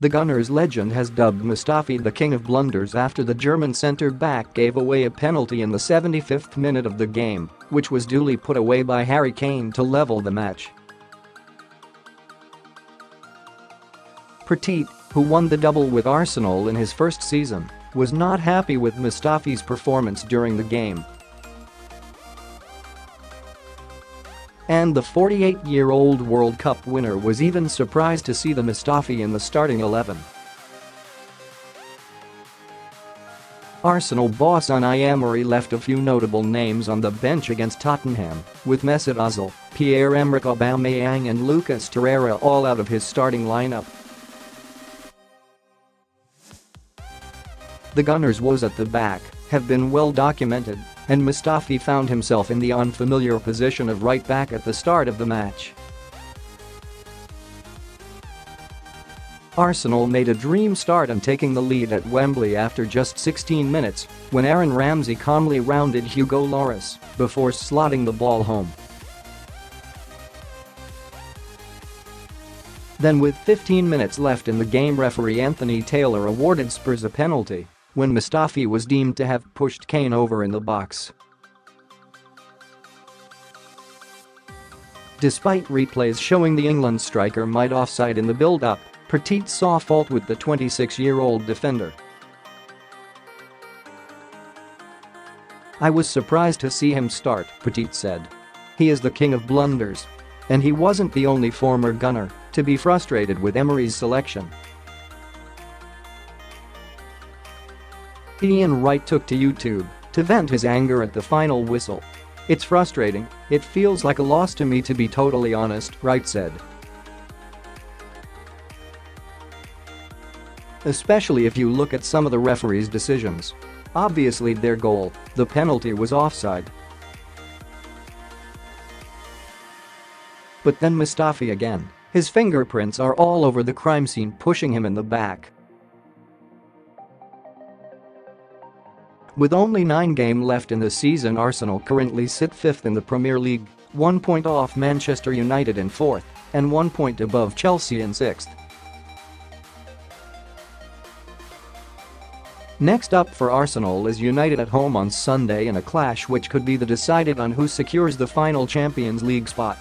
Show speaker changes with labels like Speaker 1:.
Speaker 1: The Gunners legend has dubbed Mustafi the king of blunders after the German centre-back gave away a penalty in the 75th minute of the game, which was duly put away by Harry Kane to level the match. Petit, who won the double with Arsenal in his first season, was not happy with Mustafi's performance during the game And the 48-year-old World Cup winner was even surprised to see the Mustafi in the starting 11. Arsenal boss Unai Emery left a few notable names on the bench against Tottenham, with Mesut Ozil, Pierre-Emerick Aubameyang and Lucas Torreira all out of his starting lineup. The Gunners' woes at the back have been well documented and Mustafi found himself in the unfamiliar position of right back at the start of the match. Arsenal made a dream start on taking the lead at Wembley after just 16 minutes when Aaron Ramsey calmly rounded Hugo Lloris before slotting the ball home. Then with 15 minutes left in the game referee Anthony Taylor awarded Spurs a penalty when Mustafi was deemed to have pushed Kane over in the box. Despite replays showing the England striker might offside in the build-up, Petit saw fault with the 26-year-old defender. I was surprised to see him start, Petit said. He is the king of blunders. And he wasn't the only former gunner to be frustrated with Emery's selection. Ian Wright took to YouTube to vent his anger at the final whistle. It's frustrating, it feels like a loss to me to be totally honest, Wright said. Especially if you look at some of the referee's decisions. Obviously their goal, the penalty was offside. But then Mustafi again. His fingerprints are all over the crime scene pushing him in the back. With only nine game left in the season Arsenal currently sit fifth in the Premier League, one point off Manchester United in fourth, and one point above Chelsea in sixth. Next up for Arsenal is United at home on Sunday in a clash which could be the decided on who secures the final Champions League spot.